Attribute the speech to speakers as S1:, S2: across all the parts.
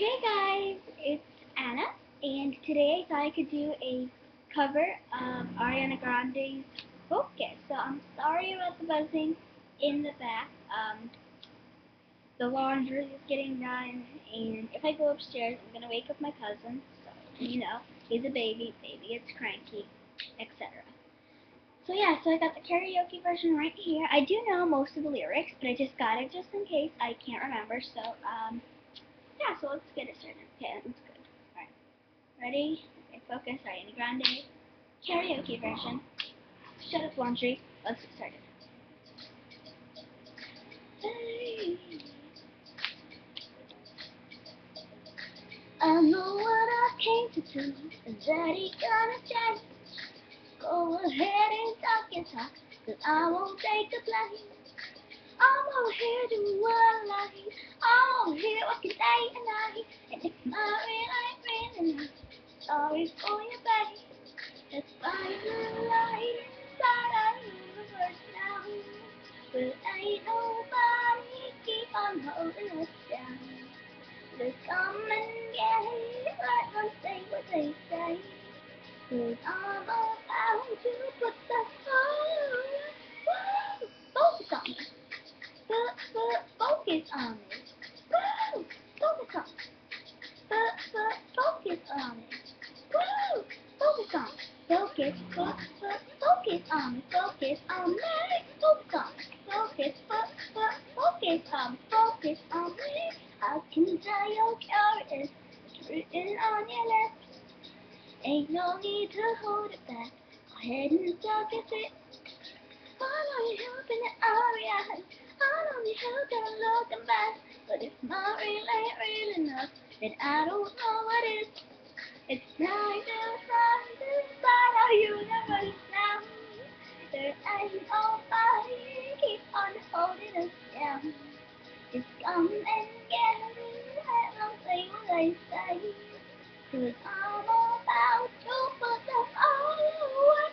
S1: Hey guys, it's Anna, and today I thought I could do a cover of Ariana Grande's Focus. So I'm sorry about the buzzing in the back. Um, the laundry is getting done, and if I go upstairs, I'm gonna wake up my cousin. So you know, he's a baby, baby gets cranky, etc. So yeah, so I got the karaoke version right here. I do know most of the lyrics, but I just got it just in case I can't remember. So um, yeah, so let's get it started. Okay, that's good. Alright. Ready? Okay, focus. Ariana Grande. Karaoke version. Shut up, laundry. Let's get started. I know what I came to do, and that ain't gonna change. Go ahead and talk and talk, cause I won't take the blame. I'm here what I like. I'm here working day and night. And if my real ain't real enough, sorry for your. Let's find the light inside our universe now. But ain't nobody keep on holding us down. Let's come and get it right and say what they say. Cause I'm about to put the whole whoa, focus on me. F- f- focus on me. Woo! Focus on focus on me. Woo! Focus on. Focus, f- focus on. Focus on me. Focus on. Focus, focus on. Focus on me. I can tell you're curious. It's written on your lips. Ain't no need to hold it back. Go ahead and talk it. Follow you helping the area. I help that I'm looking back. But if my real ain't real enough, then I don't know what is. It's to find inside our universe now. There ain't nobody keep on holding us down. Just come and get me, let them say what they say. Cause I'm about to put them all away.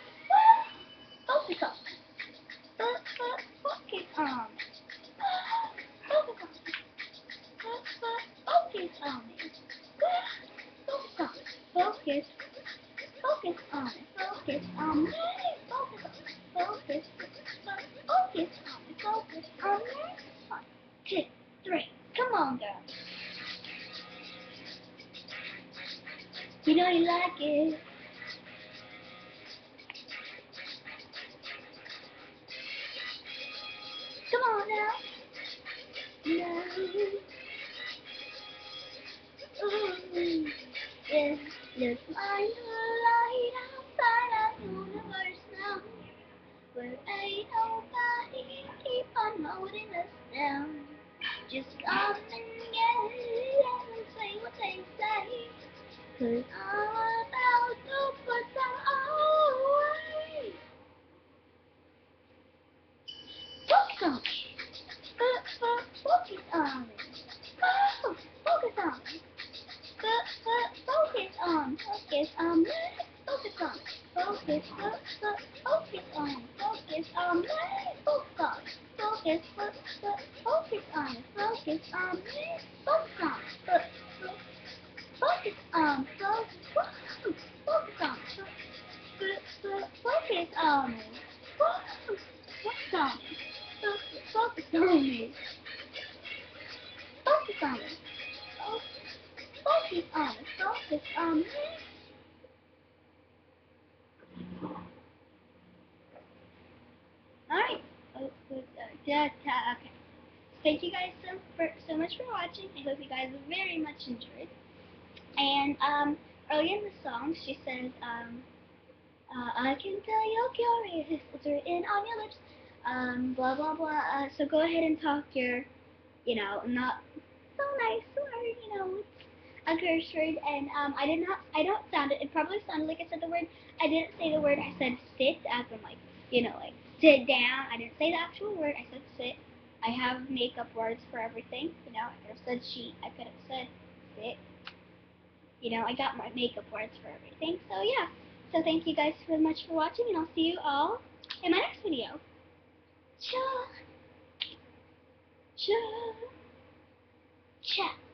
S1: Focus on me. Focus on me. Focus on me. Focus on me. Focus on me. Focus. Focus on me. Focus on me. Focus on. Focus. Focus on me. Focus on me. One, two, three. Come on, girl. You know you like it. Find the light outside our universe now. Where ain't nobody keep on holding us down. Just come and get it and say what they say. Cause I'm about to put them all away. Focus Focus on me. Oh, focus on me. F- f- Focus on. Focus on me. Focus on. Focus. F- f- Focus on. Focus on me. Focus on. Focus. F- f- Focus on. Focus on me. Focus on. F- f- Focus on. Focus. Focus on. F- Focus on me. Focus on me. Focus focus on me. Focus on me. Focus on me. Focus on me. Alright. Oh, good. Uh, da, okay. Thank you guys so, for, so much for watching. I hope you guys very much enjoyed. And um, early in the song, she says, um, uh, I can tell you're curious. It's written on your lips. Um, blah, blah, blah. Uh, so go ahead and talk your, you know, not so nice word, you know, it's a curse word. And um, I did not, I don't sound it. It probably sounded like I said the word. I didn't say the word. I said sit, as in like, you know, like sit down. I didn't say the actual word. I said sit. I have makeup words for everything. You know, I could have said sheet. I could have said sit. You know, I got my makeup words for everything. So yeah. So thank you guys so much for watching, and I'll see you all in my next video. Ciao. Ciao. Ciao.